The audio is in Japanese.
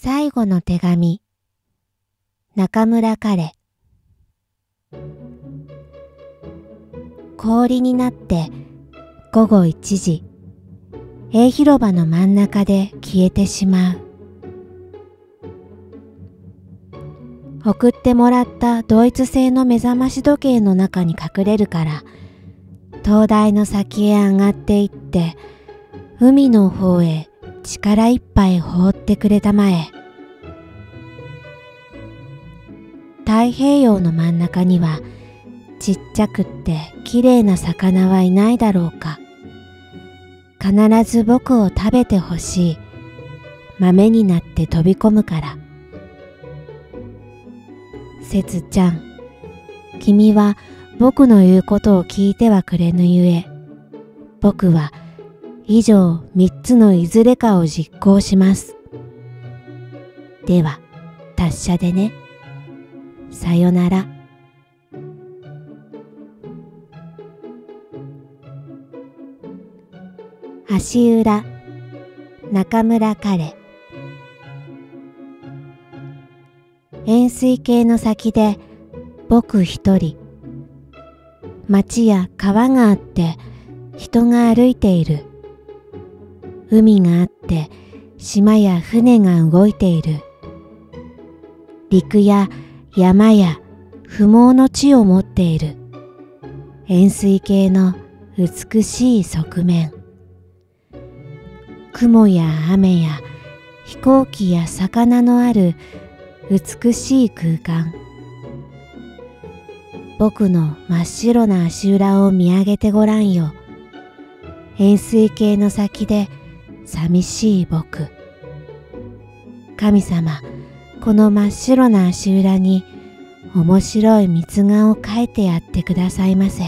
最後の手紙。中村彼。氷になって午後1時。A 広場の真ん中で消えてしまう。送ってもらったドイツ製の目覚まし時計の中に隠れるから灯台の先へ上がっていって海の方へ力いっぱい放ってくれたまえ。太平洋の真ん中にはちっちゃくってきれいな魚はいないだろうか。必ず僕を食べてほしい。豆になって飛び込むから。せつちゃん君は僕の言うことを聞いてはくれぬゆえ僕は以上三つのいずれかを実行します。では達者でね。さよなら。足裏中村彼。円錐形の先で僕一人。町や川があって人が歩いている。海があって島や船が動いている。陸や山や不毛の地を持っている。円錐形の美しい側面。雲や雨や飛行機や魚のある美しい空間。僕の真っ白な足裏を見上げてごらんよ。円錐形の先で寂しい僕神様この真っ白な足裏に面白い蜜眼を描いてやってくださいませ。